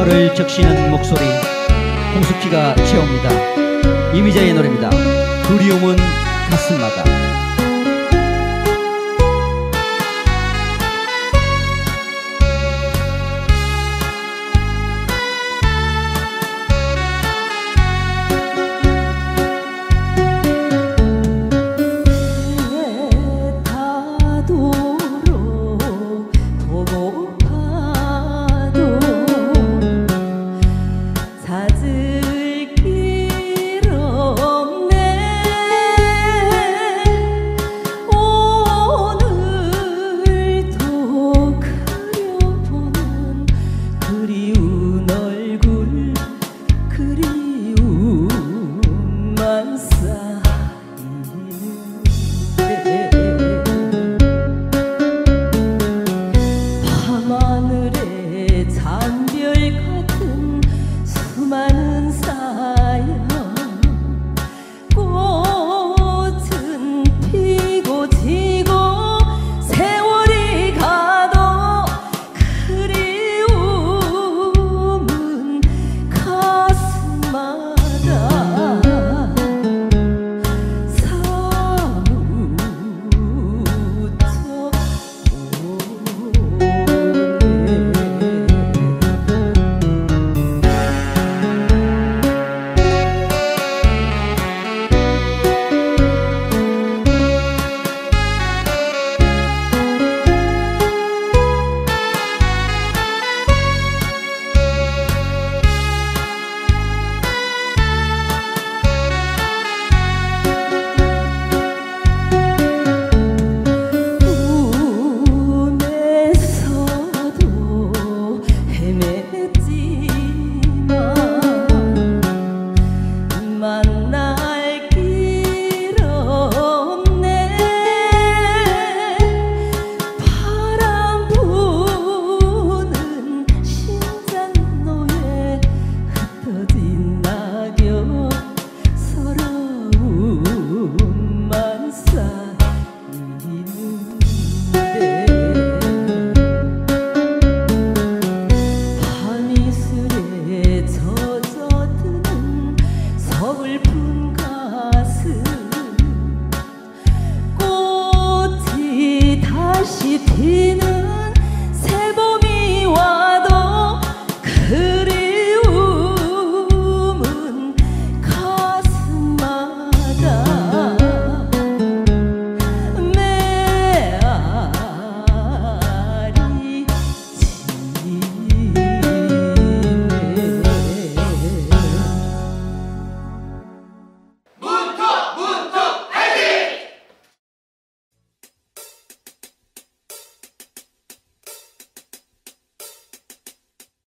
마을을 적시는 목소리 홍숙희가 채웁니다. 이미자의 노래입니다. 두려움은 가슴마다. 시피는